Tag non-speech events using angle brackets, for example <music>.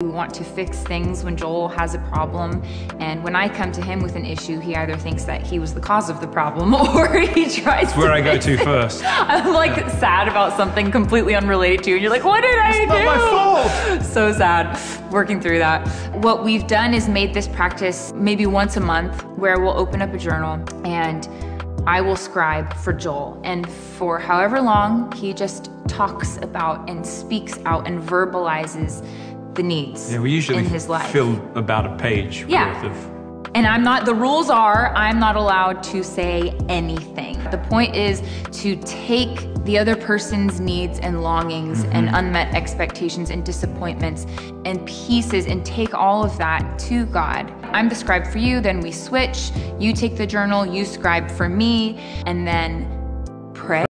We want to fix things when Joel has a problem. And when I come to him with an issue, he either thinks that he was the cause of the problem <laughs> or he tries to It's Where to I go to it. first. <laughs> I'm like sad about something completely unrelated to you. And you're like, what did I not do? my fault. <laughs> So sad working through that. What we've done is made this practice maybe once a month where we'll open up a journal and I will scribe for Joel. And for however long, he just talks about and speaks out and verbalizes the needs Yeah, we usually in his life. fill about a page Yeah. worth of. And I'm not, the rules are I'm not allowed to say anything. The point is to take the other person's needs and longings and mm-hmm. unmet expectations and disappointments and pieces and take all of that to God. I'm the scribe for you, then we switch. You take the journal, you scribe for me, and then